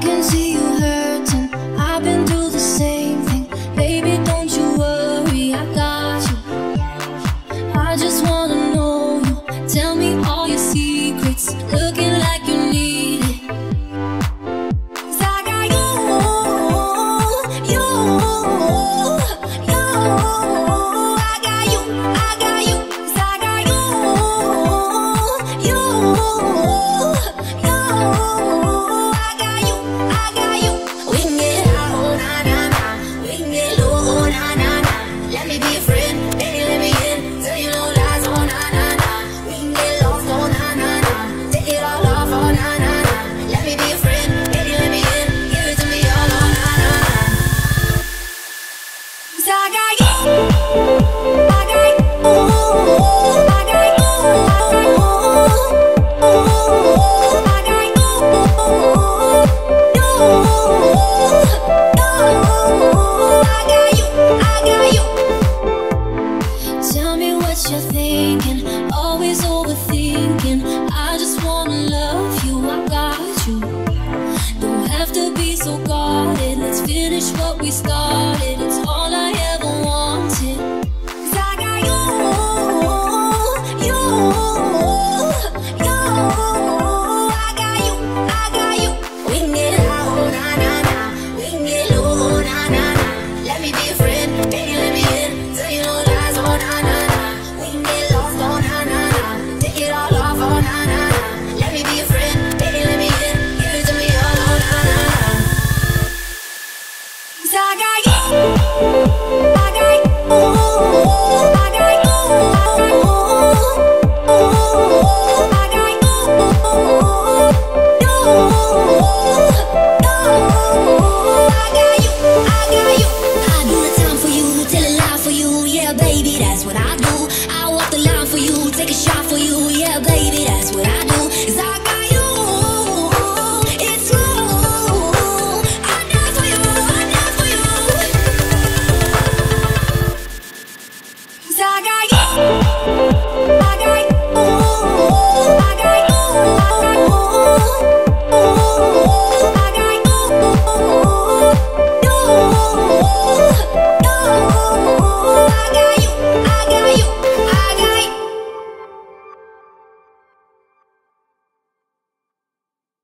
I can see you there. so guarded. Let's finish what we started. geschafft.